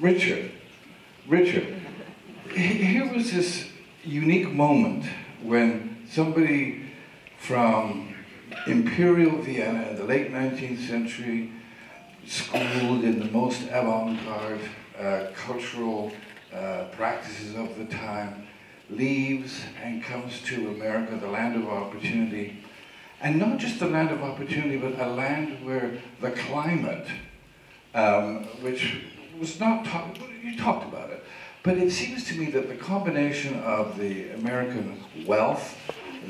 Richard, Richard, here was this unique moment when somebody from Imperial Vienna in the late 19th century, schooled in the most avant-garde uh, cultural uh, practices of the time, leaves and comes to America, the land of opportunity, and not just the land of opportunity, but a land where the climate, um, which was not talked, you talked about it, but it seems to me that the combination of the American wealth,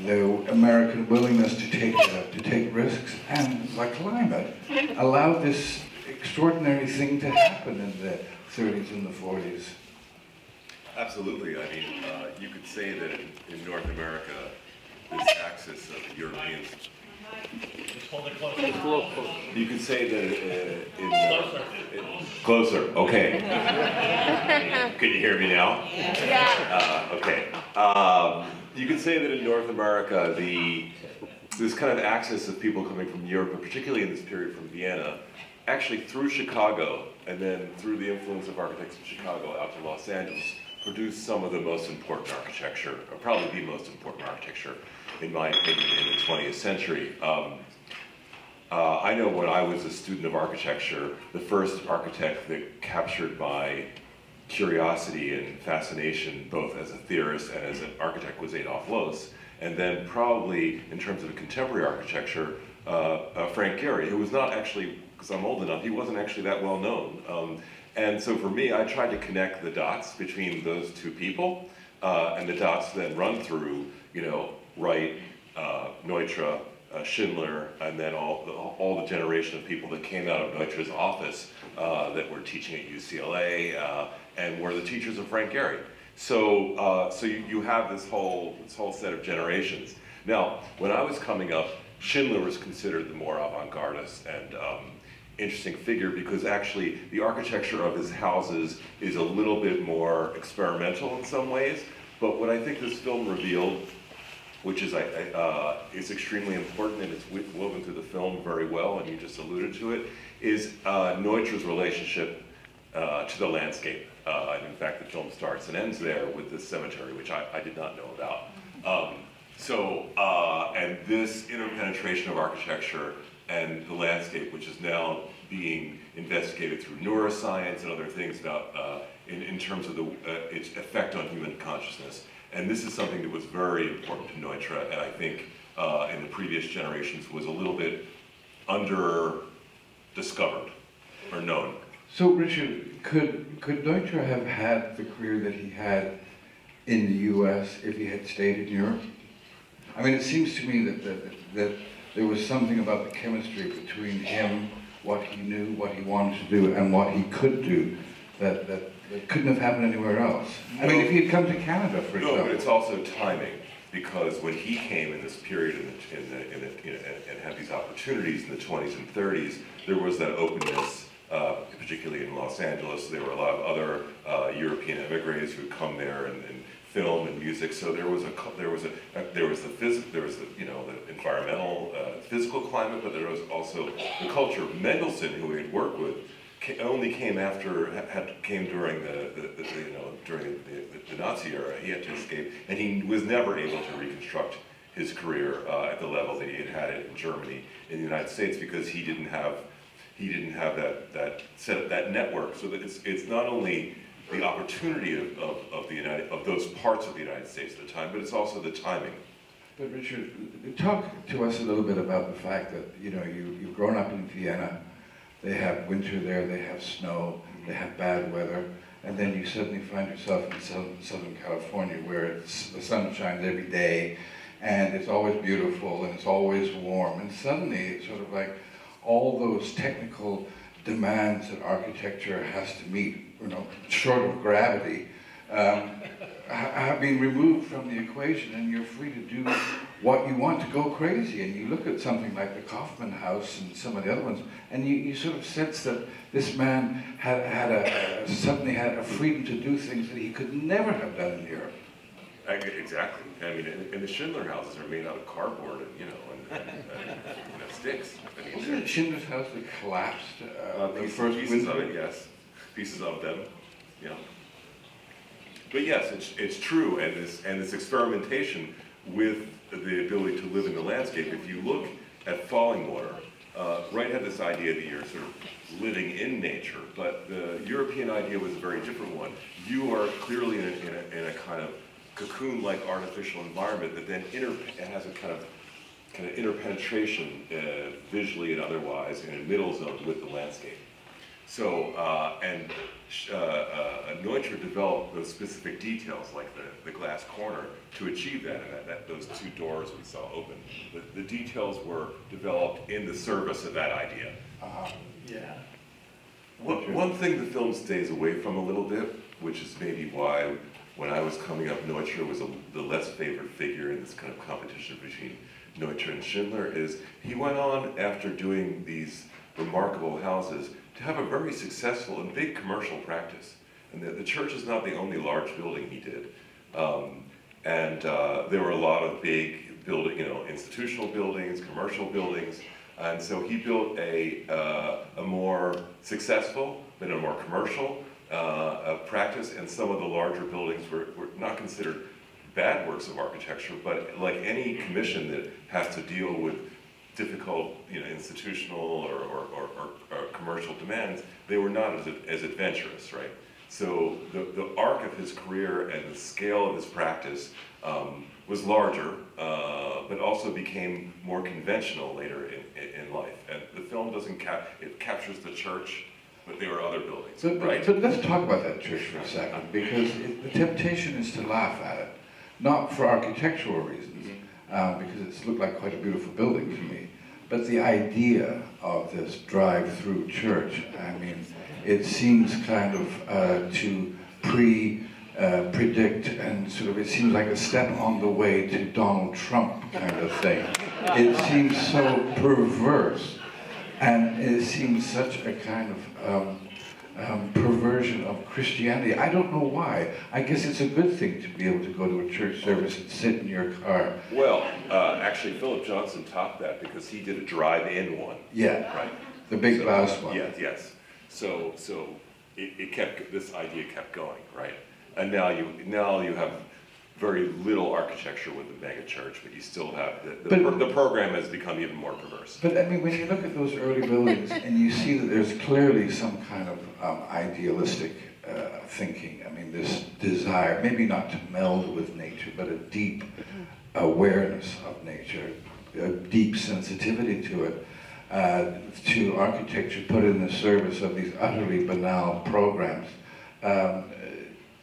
the American willingness to take uh, to take risks, and the climate allowed this extraordinary thing to happen in the 30s and the 40s. Absolutely. I mean, uh, you could say that in, in, North America, this axis of Europeans. You could say that uh, in, uh, in, closer. Okay. Can you hear me now? Yeah. Uh, okay. Um, you could say that in North America, the this kind of axis of people coming from Europe, but particularly in this period from Vienna, actually through Chicago and then through the influence of architects in Chicago out to Los Angeles, produced some of the most important architecture, or probably the most important architecture, in my opinion, in the 20th century. Um, uh, I know when I was a student of architecture, the first architect that captured my curiosity and fascination, both as a theorist and as an architect, was Adolf Loos. And then probably, in terms of contemporary architecture, uh, uh, Frank Gehry, who was not actually, because I'm old enough, he wasn't actually that well known. Um, and so for me, I tried to connect the dots between those two people, uh, and the dots then run through, you know, Wright, uh, Neutra, uh, Schindler, and then all the, all the generation of people that came out of Neutra's office uh, that were teaching at UCLA uh, and were the teachers of Frank Gehry. So, uh, so you, you have this whole, this whole set of generations. Now, when I was coming up, Schindler was considered the more avant-gardist and um, interesting figure because actually the architecture of his houses is a little bit more experimental in some ways. But what I think this film revealed, which is, uh, is extremely important and it's woven through the film very well, and you just alluded to it, is uh, Neutra's relationship uh, to the landscape. Uh, and in fact, the film starts and ends there with this cemetery, which I, I did not know about. Um, so, uh, and this interpenetration of architecture and the landscape, which is now being investigated through neuroscience and other things about, uh, in, in, terms of the, uh, its effect on human consciousness. And this is something that was very important to Neutra, and I think uh, in the previous generations was a little bit under discovered or known. So, Richard, could could Neutra have had the career that he had in the U.S. if he had stayed in Europe? I mean, it seems to me that, that, that there was something about the chemistry between him, what he knew, what he wanted to do, and what he could do that, that, that couldn't have happened anywhere else. I mean, if he had come to Canada, for no, example. No, but it's also timing, because when he came in this period in the, in the, in the, you know, and, had these opportunities in the 20s and 30s, there was that openness, uh, particularly in Los Angeles. There were a lot of other uh, European emigres who would come there and, and film and music. So there was a there was a there was the physical there was the you know the environmental uh, physical climate, but there was also the culture. Mendelsohn, who we had worked with, only came after had came during the, the, the you know during the, the, Nazi era. He had to escape, and he was never able to reconstruct his career uh, at the level that he had had it in Germany, in the United States, because he didn't have he didn't have that that set that network. So that it's it's not only the opportunity of, of, of, the United, of those parts of the United States at the time, but it's also the timing. But Richard, talk to us a little bit about the fact that, you know, you, you've grown up in Vienna, they have winter there, they have snow, they have bad weather, and then you suddenly find yourself in Southern, California where the sun shines every day, and it's always beautiful, and it's always warm, and suddenly it's sort of like all those technical demands that architecture has to meet you know, short of gravity, um, have been removed from the equation and you're free to do what you want to go crazy. And you look at something like the Kaufmann House and some of the other ones, and you, you sort of sense that this man had, had a, suddenly had a freedom to do things that he could never have done in Europe. Exactly. I mean, and, the Schindler houses are made out of cardboard, and you know, and, and, and you know, sticks. I mean, Wasn't it Schindler's house that collapsed uh, uh, the first pieces winter? of it, yes. pieces of them, know. But yes, it's, it's true, and this, and this experimentation with the ability to live in the landscape, if you look at Fallingwater, uh, Wright had this idea that you're sort of living in nature, but the European idea was a very different one. You are clearly in a, in a, in a kind of cocoon-like artificial environment that then has a kind of kind of interpenetration uh, visually and otherwise in a middle zone with the landscape. So, uh, and uh, uh, Neutra developed those specific details, like the, the glass corner, to achieve that, and that, that those two doors we saw open. The, the details were developed in the service of that idea. Uh-huh. Yeah. One, one thing the film stays away from a little bit, which is maybe why when I was coming up, Neutra was a, the less favored figure in this kind of competition between Neutra and Schindler, is he went on after doing these remarkable houses to have a very successful and big commercial practice. And the, the church is not the only large building he did. Um, and uh, there were a lot of big building, you know, institutional buildings, commercial buildings, and so he built a, uh, a more successful, but a more commercial uh, practice, and some of the larger buildings were, were not considered bad works of architecture, but like any commission that has to deal with difficult, you know, institutional or, or, or, or, commercial demands, they were not as, as adventurous, right? So the, the arc of his career and the scale of his practice um, was larger, uh, but also became more conventional later in, in, in life. And the film doesn't cap, it captures the church, but there were other buildings, But, right? but let's talk about that church for a second, because it, the temptation is to laugh at it, not for architectural reasons, uh, because it's looked like quite a beautiful building to me, but the idea of this drive-through church, I mean, it seems kind of uh, to pre uh, predict and sort of, it seems like a step on the way to Donald Trump kind of thing. It seems so perverse. And it seems such a kind of um, of Christianity. I don't know why. I guess it's a good thing to be able to go to a church service and sit in your car. Well, uh, actually, Philip Johnson topped that because he did a drive-in one. Yeah, Right. the big So- glass one. Yes, yes. So, so it, it kept, this idea kept going, right? And now you, now you have very little architecture with the mega church, but you still have, the, the, But- pro- the program has become even more perverse. But I mean, when you look at those early buildings and you see that there's clearly some kind of um, idealistic thinking, I mean, this desire, maybe not to meld with nature, but a deep awareness of nature, a deep sensitivity to it, uh, to architecture put in the service of these utterly banal programs. Um,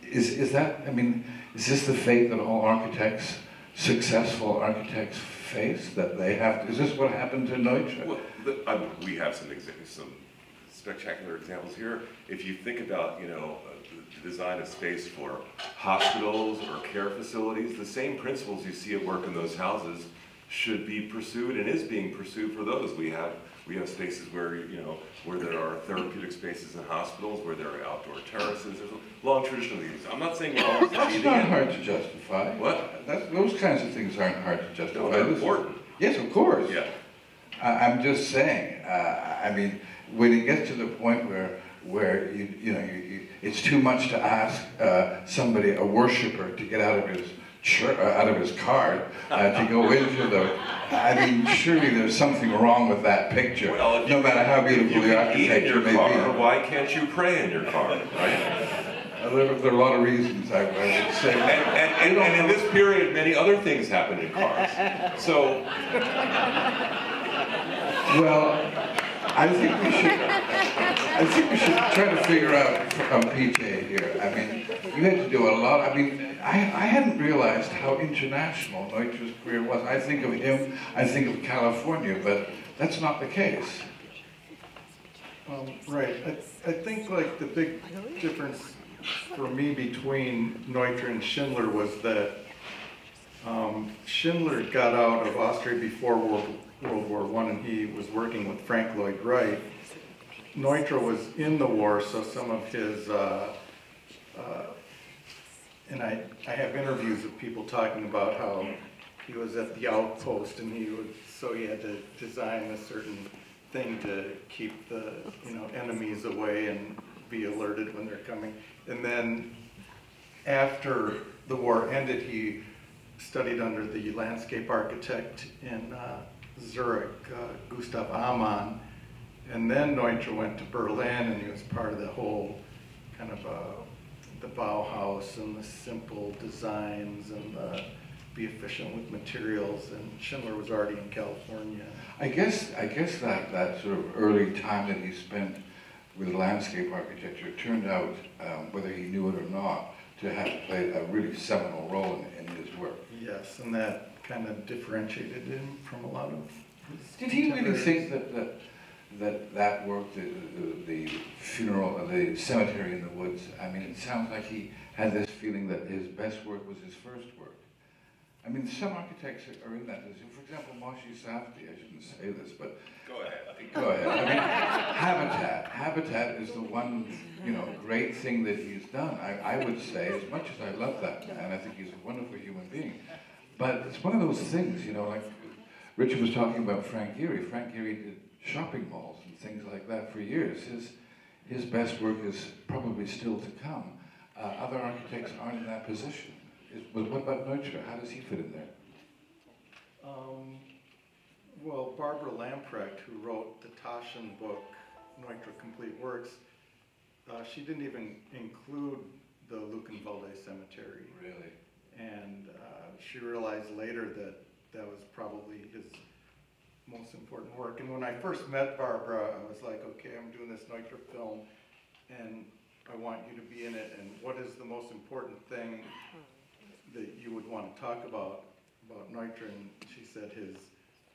is, is that, I mean, is this the fate that all architects, successful architects face? That they have, to, is this what happened to Neutra? Well, the, I we have some exa- some spectacular examples here. If you think about, you know, uh, the, design of space for hospitals or care facilities, the same principles you see at work in those houses should be pursued and is being pursued for those. We have we have spaces where you know where there are therapeutic spaces in hospitals, where there are outdoor terraces. There's a long tradition of these. I'm not saying we're always That's not it. hard to justify. What? That's, those kinds of things aren't hard to justify. No, they're important. Yes, of course. Yeah. I, I'm just saying, uh, I mean, when it gets to the point where, where you, you know, you, you, it's too much to ask uh, somebody, a worshiper, to get out of his chur- uh, out of his car uh, to go into the. I mean, surely there's something wrong with that picture. Well, no matter how beautiful the can eat in architecture may car, be. why can't you pray in your car, right? There, there are a lot of reasons I, I would say. And, and, and, and in this period, many other things happen in cars. So, Well, I think we should. I think we should try to figure out from PJ here. I mean, you had to do a lot. I mean, I, I hadn't realized how international Neutra's career was. I think of him, I think of California, but that's not the case. Um, right, I, I think like the big difference for me between Neutra and Schindler was that um, Schindler got out of Austria before World, World War One, and he was working with Frank Lloyd Wright. Neutra was in the war, so some of his, uh, uh, and I, I have interviews of people talking about how he was at the outpost and he would, so he had to design a certain thing to keep the, you know, enemies away and be alerted when they're coming. And then after the war ended, he studied under the landscape architect in uh, Zurich, uh, Gustav Ammann. And then Neutra went to Berlin and he was part of the whole kind of uh, the Bauhaus and the simple designs and the be efficient with materials. And Schindler was already in California. I guess, I guess that, that sort of early time that he spent with landscape architecture turned out, um, whether he knew it or not, to have played a really seminal role in, in his work. Yes, and that kind of differentiated him from a lot of his Did he really think that, that, that that work, the, the, the funeral, uh, the cemetery in the woods, I mean, it sounds like he had this feeling that his best work was his first work. I mean, some architects are in that. position. For example, Moshe Safdie, I shouldn't say this, but Go ahead. Go ahead. I mean, Habitat. Habitat is the one, you know, great thing that he's done. I, I would say, as much as I love that man, I think he's a wonderful human being. But it's one of those things, you know, like Richard was talking about Frank Gehry. Frank Gehry did shopping malls and things like that for years. His, his best work is probably still to come. Uh, other architects aren't in that position. Is, but what about Neutra? How does he fit in there? Um, well, Barbara Lamprecht, who wrote the Taschen book, Neutra Complete Works, uh, she didn't even include the Luckenwalde Cemetery. Really? And uh, she realized later that that was probably his most important work. And when I first met Barbara, I was like, okay, I'm doing this Neutra film, and I want you to be in it. And what is the most important thing that you would want to talk about about Neutra? She said his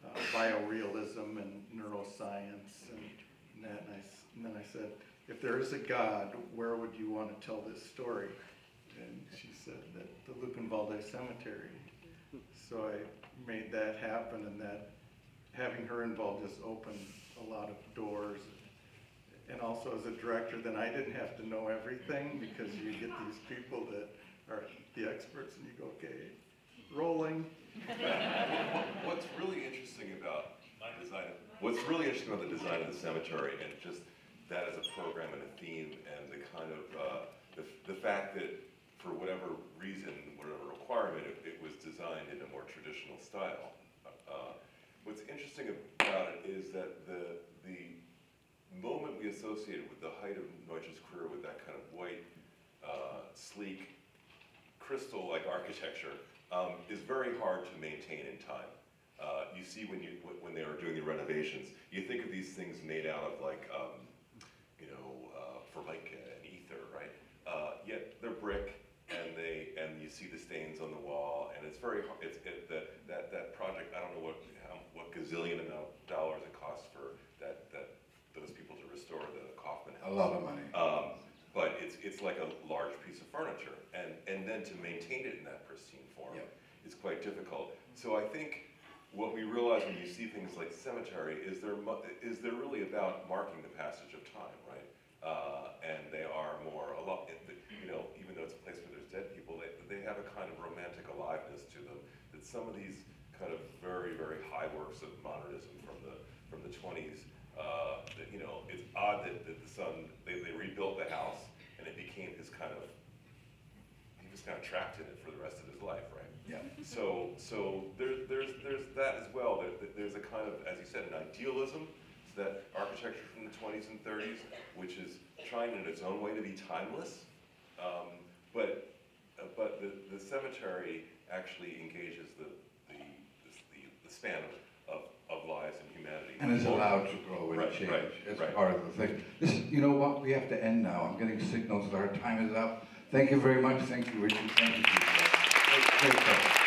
uh, biorealism and neuroscience and, and that. And, I and then I said, if there is a God, where would you want to tell this story? And she said that the Luckenwalde Cemetery. So I made that happen, and that having her involved just opened a lot of doors. And also as a director, then I didn't have to know everything because you get these people that are the experts, and you go, okay, rolling. What's really interesting about the design, what's really interesting about the design of the cemetery and just that as a program and a theme and the kind of, uh, the, the fact that for whatever reason, whatever requirement, it, it was designed in a more traditional style. Uh, what's interesting about it is that the, the moment we associated with the height of Neutra's career with that kind of white, uh, sleek, crystal-like architecture um, is very hard to maintain in time. Uh, you see when you when they are doing the renovations, you think of these things made out of like um, you know uh, formica and ether, right? Uh, yet they're brick, and they and you see the stains on the wall, and it's very hard. It's it, that that that project. I don't know what how, what gazillion amount of dollars it costs for that that those people to restore the Kaufmann A lot of money. Um, but it's, it's like a large piece of furniture, then to maintain it in that pristine form Yep. is quite difficult. So I think what we realize when you see things like cemetery is they're, is they're really about marking the passage of time, right? Uh, and they are more, a lot, you know, even though it's a place where there's dead people, they, they have a kind of romantic aliveness to them that some of these kind of very, very high works of modernism from the, from the 20s uh, that, you know, it's odd that, that the son, they, they rebuilt the house and it became his kind of, of trapped in it for the rest of his life, right? Yeah. So, so there, there's, there's that as well, that there's a kind of, as you said, an idealism, so that architecture from the twenties and thirties, which is trying in its own way to be timeless, um, but, uh, but the, the cemetery actually engages the, the, the, the span of, of, of lives and humanity. And is allowed to grow and Right, change. right, It's right. part of the thing. Listen, you know what? We have to end now. I'm getting signals that our time is up. Thank you very much. Thank you, Richard. Thank you, great stuff.